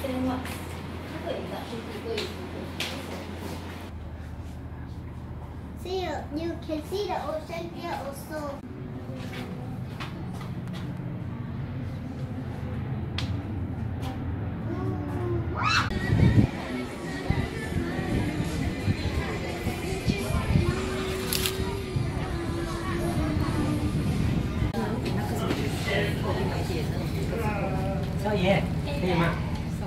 See, you can see the ocean here also. Sao vậy? Thế mà.